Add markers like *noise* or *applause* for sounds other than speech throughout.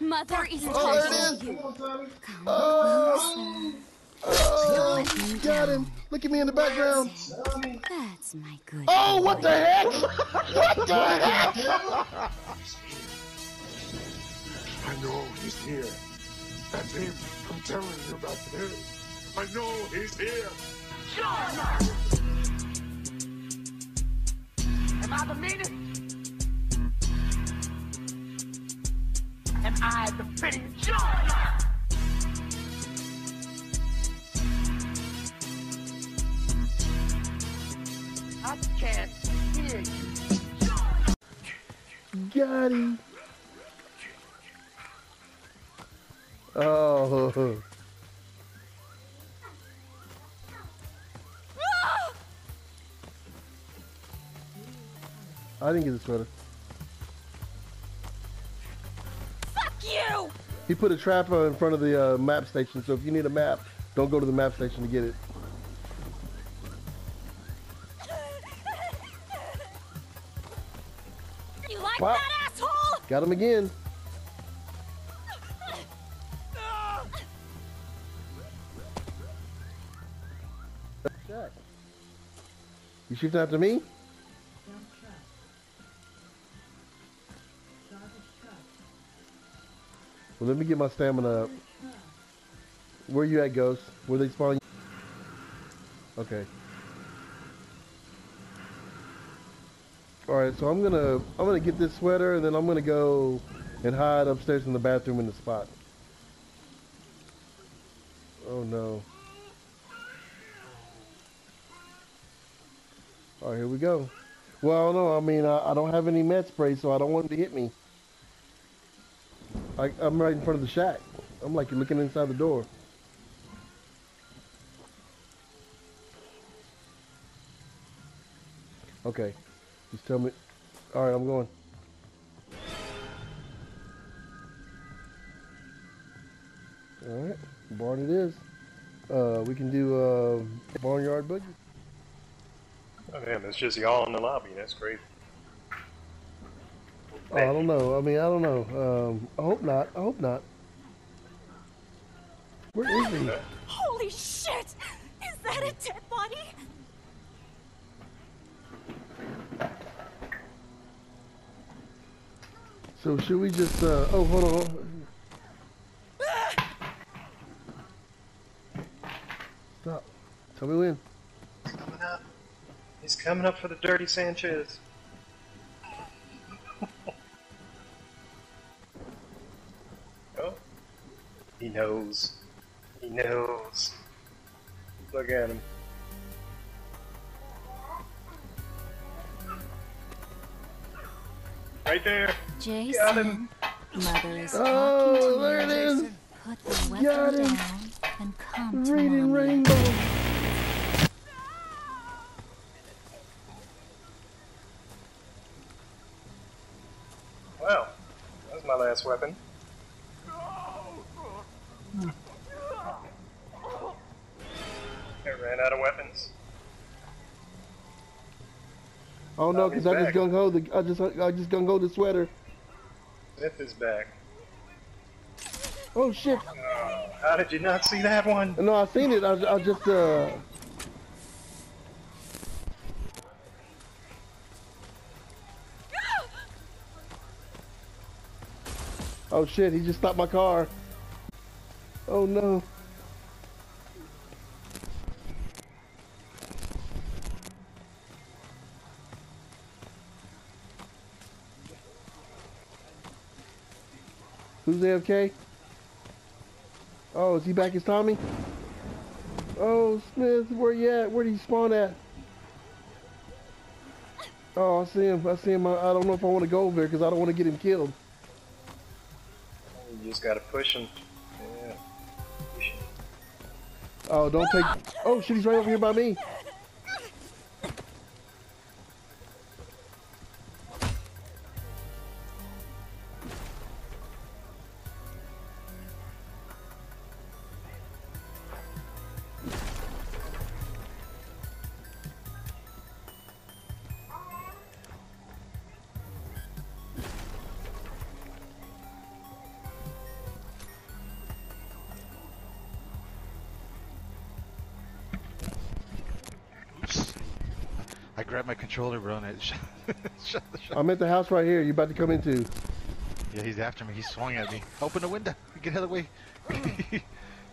Mother is Oh, there touching it is. you. Oh, oh, got him. Look at me in the background. That's my good. Oh, what boy. *laughs* the heck? What the heck? I know he's here. That's him. I'm telling you about him. I know he's here. Am I the meanest? Am I the fitting George? I can't hear you. Got him. Oh. Ah! I didn't get the sweater. He put a trap in front of the uh, map station, so if you need a map, don't go to the map station to get it. You like Wow. that asshole? Got him again. You shooting after me? Get my stamina up. Where you at, Ghost? Where they spawn? you? Okay. All right, so I'm gonna I'm gonna get this sweater and then I'm gonna go and hide upstairs in the bathroom in the spot. Oh no. All right, here we go. Well, no, I mean I, I don't have any med spray, so I don't want him to hit me. I'm right in front of the shack. I'm like looking inside the door. Okay, just tell me. All right, I'm going. All right, barn it is. Uh, we can do uh, barnyard butcher. Oh damn, it's just y'all in the lobby. That's great. Oh, I don't know. I mean, I don't know. Um, I hope not. I hope not. Where is he? Holy shit! Is that a dead body? So should we just? Uh, oh, hold on. hold on. Stop. Tell me when. He's coming up. He's coming up for the dirty Sanchez. Knows. He knows. Look at him. Right there. Jason. Mother is Oh, talking to there you. it is. Put the weapon Got him. down and come to Reading mommy. rainbow. Well, that was my last weapon. I ran out of weapons. Oh no, because I just gung ho the I just I just gung ho the sweater. Smith is back. Oh shit! How did you not see that one? No, I seen it. I, I just uh. Oh shit! He just stopped my car. Oh no. Who's AFK? Oh, is he back as Tommy? Oh, Smith, where you at? Where did he spawn at? Oh, I see him. I see him. I, I don't know if I want to go over there because I don't want to get him killed. You just gotta push him. Yeah. Push him. Oh, don't take. Oh, shit, he's right over here by me. Grabbed my controller, bro, and I *laughs* shot, shot the shot. I'm at the house right here. You about to come into? Yeah, he's after me. He swung at me. Open the window. Get out of the way. *laughs*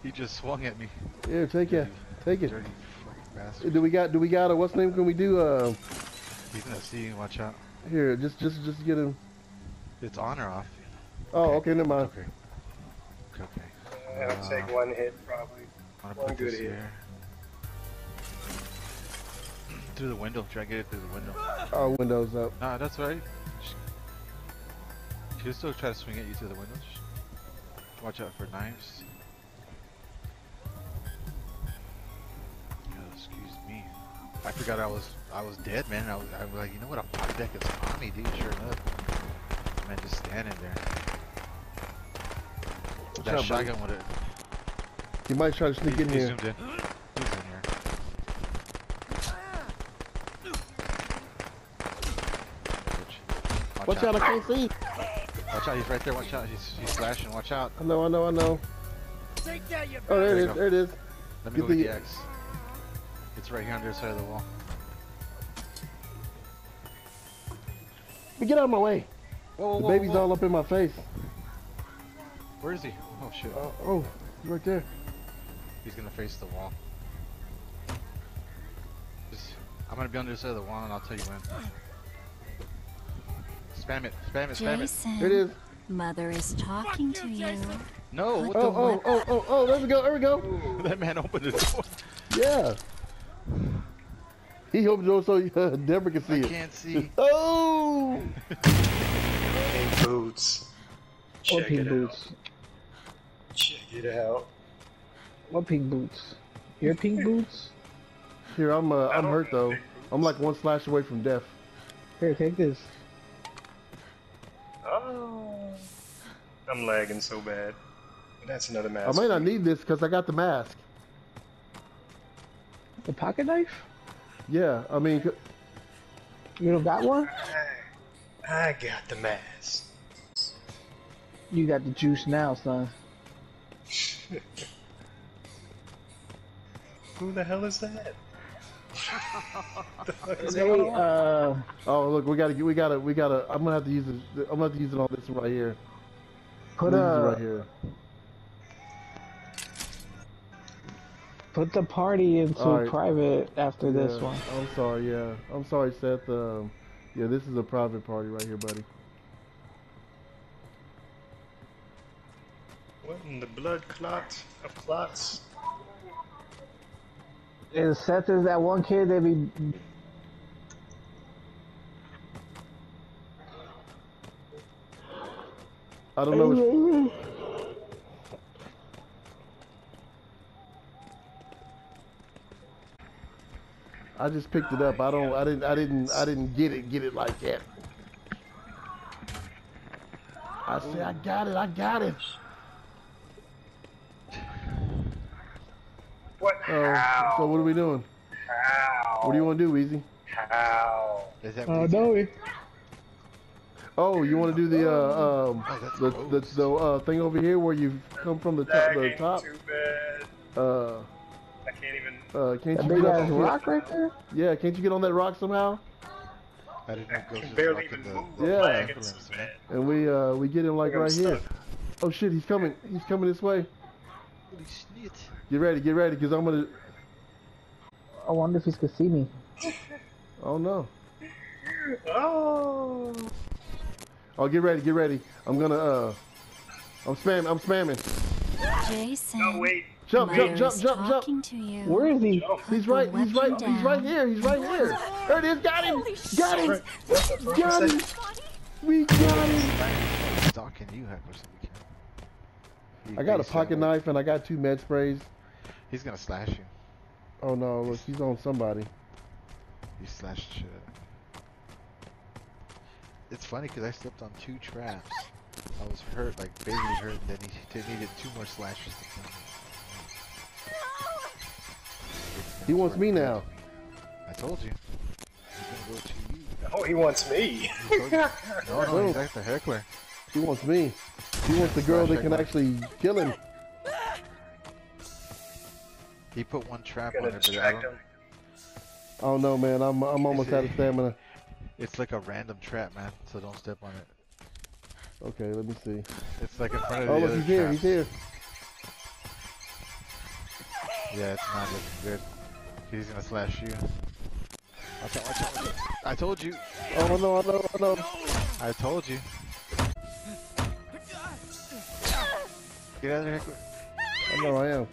he just swung at me. Here, take it. Take it. Dirty bastard. Do we got? Do we got a? What's the name? Can we do? Uh, He's gonna see you. Watch out. here, just, just, just get him. It's on or off? Oh, okay, never mind. Okay. Okay. okay. I'll Uh, take one hit probably. I'm gonna One put good this hit. here. Through the window. Try to get it through the window. Oh, windows up. Nah, that's right. She'll still try to swing at you through the windows. Watch out for knives. Oh, excuse me. I forgot I was I was dead, man. I was, I was like, you know what? A pocket deck is on me, dude. Sure enough. Man, just standing there. that out, buddy? shotgun would have. You might try to sneak in he here. zoomed in. He's in here. Watch, Watch out! I can't see. Watch out, he's right there. Watch out, he's, he's flashing. Watch out. I know, I know, I know. Oh, there There it go. There it is. Let me Get go the- X. It's right here on the other side of the wall. Get out of my way. Whoa, whoa, The baby's whoa. all up in my face. Where is he? Oh shit. Oh, oh, he's right there. He's gonna face the wall. Just, I'm gonna be on the other side of the wall and I'll tell you when. Spam it, spam it, spam it. Jason, it is. Mother is talking to you. No, what Oh, oh, oh, oh, oh, there we go, there we go. *laughs* That man opened the door. Yeah. He hoped so uh, *laughs* Deborah can see I it. can't see. *laughs* Oh! Pink boots. What pink it boots? out. Check it out. What pink boots? Your pink boots? Here, I'm uh, I I'm hurt though. I'm like one slash away from death. Here, take this. Oh. I'm lagging so bad. That's another mask. I might not need this because I got the mask. The pocket knife? Yeah, I mean, You don't got one? I, I got the mask. You got the juice now, son. *laughs* Who the hell is that? The fuck is going on? uh, oh look, we gotta get, we gotta, we gotta. I'm gonna have to use it. I'm gonna have to use it on this one right here. put This is right here. put the party into Alright. private after this one. I'm sorry. Yeah, I'm sorry, Seth. Um, yeah, this is a private party right here, buddy. What in the blood clot of clots? Is Seth is that one kid that be I don't know. I just picked it up. I don't. I didn't. I didn't. I didn't get it. Get it like that. I said I got it. I got it. Oh, How? so what are we doing? How? What do you want to do, Easy? How? Is that Oh what he- no Oh, you want to do the uh um Oh, the the, the uh thing over here where you come from the top the top? too bad. Uh, I can't even. uh, can't that you big get ass up? rock right there? Yeah, can't you get on that rock somehow? I didn't know I Ghost can barely rocking even the- move. Yeah. I'm lagging so Ambulance, bad. And we uh we get him like I'm right here. Oh shit, he's coming. He's coming this way. Holy shit. Get ready, get ready, cause I'm gonna. I wonder if he's going to see me. Oh no. Oh. Oh, get ready, get ready. I'm gonna uh. I'm spamming. I'm spamming. Jason, No, wait. Jump, Mother jump, jump, jump, jump. talking to you. Where is he? He's right. He's right. weapon He's right here. He's right here. There it is. Got him. Holy Got him. Got him. We got him. Stalking you, heck, or something. He I got a pocket knife and I got two med sprays. He's gonna slash you. Oh no, look, he's on somebody. He slashed shit. It's funny because I stepped on two traps. I was hurt, like baby hurt, and then he t- needed two more slashes to kill me. He wants me now. I told you. He's gonna go to you. Oh, he wants me. I told you. *laughs* No, no, he's like the heckler. He wants me. He wants the girl that can actually kill him. He put one trap on it, but I don't, him. I don't know, man. I'm I'm almost out of *laughs* stamina. It's like a random trap, man. So don't step on it. Okay, let me see. It's like in front of Oh, the look, other he's here. trap. He's here. Yeah, it's not looking good. He's gonna slash you. Watch out, watch out, watch out. I told you. Oh no, I know, I know. I told you. Get out of here! quick. I know, I am.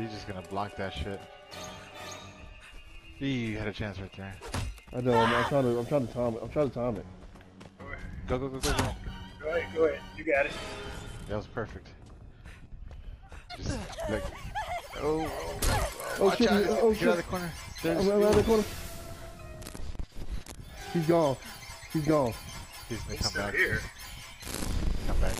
He's just gonna block that shit. You had a chance right there. I know. I'm, I'm trying to. I'm trying to time it. I'm trying to time it. Go, go, go, go, go. Go ahead, go ahead. You got it. That was perfect. Just like, oh, oh, Oh, oh watch shit! out. he- Oh Get out of the shit! corner. I'm There's, around the corner. He's gone. He's gone. he's gonna He's come still back. here.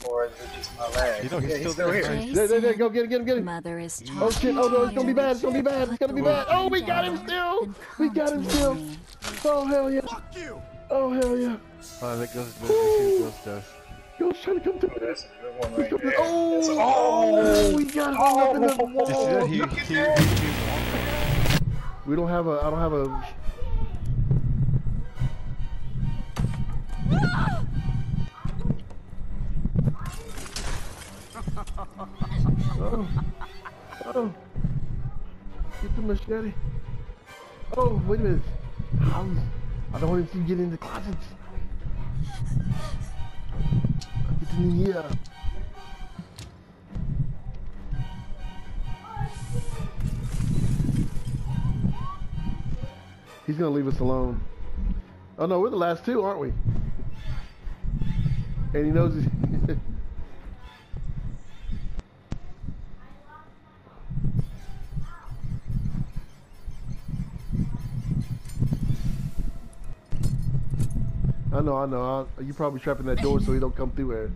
Come back. Or is it just my lag? You know, he's yeah, still he's still there. here. There, there, there. Go get it, get him, get him. Mother is Oh shit! Oh no! It's gonna be bad! It's gonna be bad! It's gonna be bad! Oh, we got him still! We got him still! Oh hell yeah! Fuck you! Oh hell yeah! Oh, that goes. Let's see what Ghost does. Ghost trying to come Oh, through. that's a good one right coming- there. Oh, That's oh, we got him up in the wall. Look at that. he, he, We don't have a. I don't have a. Oh, wait a minute. How? I don't want to get in the closet. Get in here. He's gonna leave us alone. Oh no, we're the last two, aren't we? And he knows. He's I know, I know. I, you probably trapping that door so he don't come through there.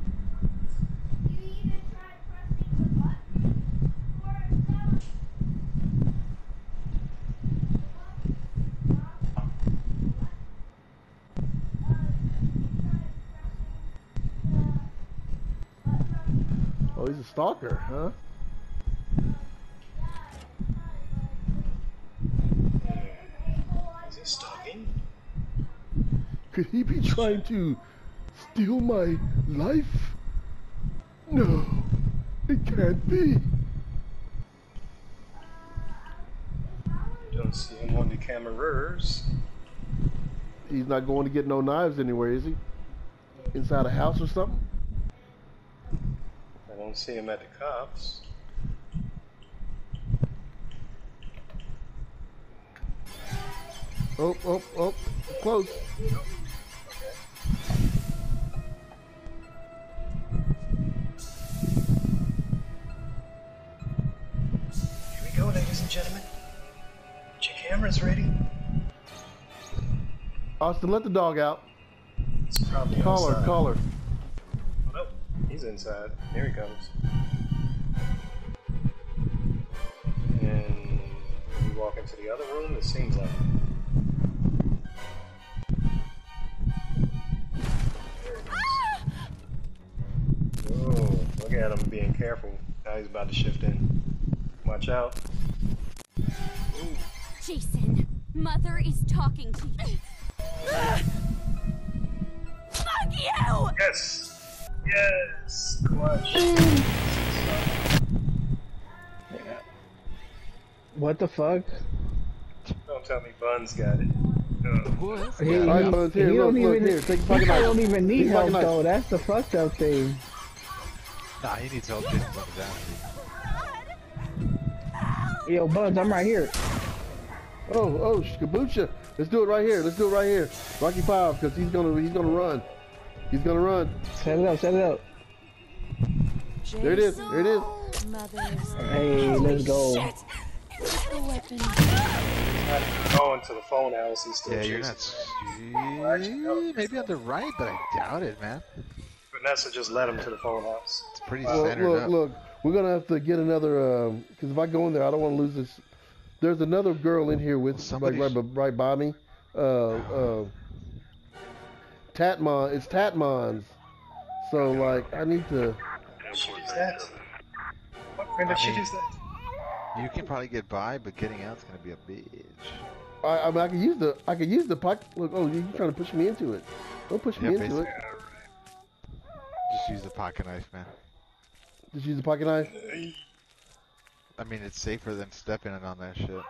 Oh, he's a stalker, huh? Is he stalking? Could he be trying to steal my life? No, it can't be. Don't see him on the cameras. He's not going to get no knives anywhere, is he? Inside a house or something? I don't see him at the cops. Oh, oh, oh, close. Austin, let the dog out. He's probably Call her, call her. Oh, nope. He's inside. Here he comes. And we walk into the other room. It seems like. There it is. Oh, look at him being careful. Now he's about to shift in. Watch out. Jason, Mother is talking to you. Fuck you! Yes! Yes! Clutch. What the fuck? Don't tell me Buns got it. What? He, All right, he- Buns, here, he look, don't look, even, here, take he pocket don't even need Take help knife. though. That's the fucked up thing. Nah, he needs help getting him down. Yo, Buds, I'm right here. Oh, oh, Skabucha. Let's do it right here. Let's do it right here. Rocky Five, because he's gonna he's gonna run. He's gonna run. Set it up, set it up. There it is. There it is. Hey, let's go. the weapon. going to the phone house. He's still Yeah, you're not. Actually. Maybe on the right, but I doubt it, man. Vanessa just led him to the phone house. It's pretty Look, standard look, up. look. We're gonna have to get another. Uh, because if I go in there, I don't want to lose this. There's another girl in here with Somebody like right, right by me. Uh, uh, Tatmon. It's Tatmon's. So like, I need to. Did she do that? What? When did she do that? You can probably get by, but getting out's gonna be a bitch. I, I mean, I could use the, I can use the pocket. Look, oh, you, are trying to push me into it? Don't push Yeah, me into it. Just use the pocket knife, man. Just use the pocket knife. I mean, it's safer than stepping in on that shit.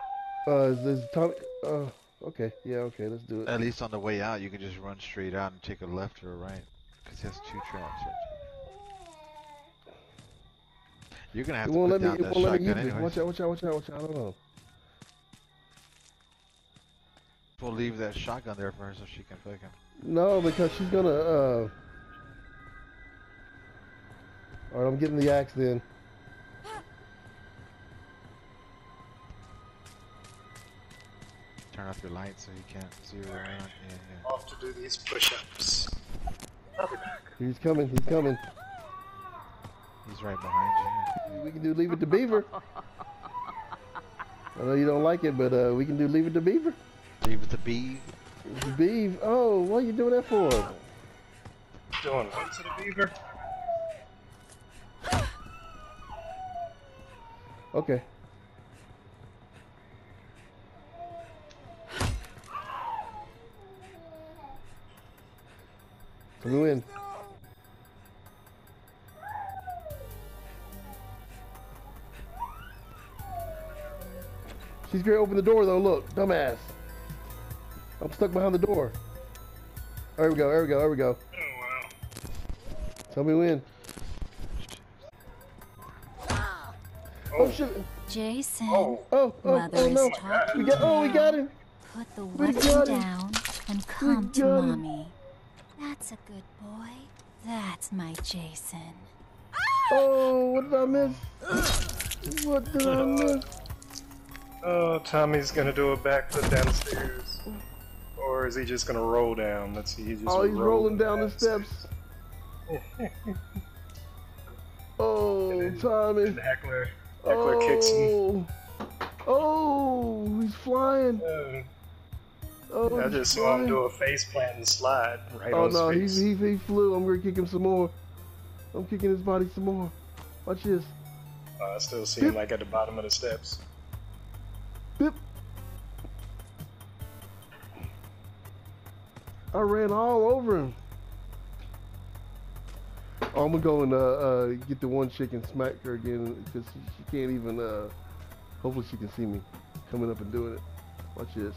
Uh, is this Tommy? Uh, okay, yeah, okay, let's do it. At least on the way out, you can just run straight out and take a left or a right. Because he has two traps. You're gonna have It to put let down It that me shotgun use Watch out! Watch out! Watch out! Watch out! I don't know. We'll leave that shotgun there for her so she can fucking. No, because she's gonna. uh... All right, I'm getting the axe then. Turn off your lights so you can't see her around. Yeah, yeah. Off to do these push-ups. He's coming. He's coming. He's right behind you. We can do leave it to Beaver. I know you don't like it, but uh, we can do leave it to Beaver. Leave it to be. Beaver. Oh, what are you doing that for? Doing Leave It to the beaver? Okay. Come in. She's gonna open the door though. Look, dumbass. I'm stuck behind the door. There we go. There we go. There we go. Oh wow. Tell me when. Oh, oh shit. Jason, Oh, Oh, oh, oh no. We got. Oh, we got him. put the We weapon down and come to got him. Mommy. That's a good boy. That's my Jason. Oh, what did I miss? What did I miss? oh, Tommy's gonna do a backflip downstairs. Or is he just gonna roll down? Let's see. He just Oh, he's rolling down the steps. *laughs* Oh, Tommy. The heckler, heckler kicks him. Oh, oh, he's flying. Uh, Oh, I just saw him do a face plant and slide right Oh on no, he, he he flew. I'm gonna kick him some more. I'm kicking his body some more. Watch this. Uh, I still see him like at the bottom of the steps. Bip. I ran all over him. Oh, I'm gonna go and uh, uh, get the one chick and smack her again because she, she can't even. Uh, hopefully, she can see me coming up and doing it. Watch this.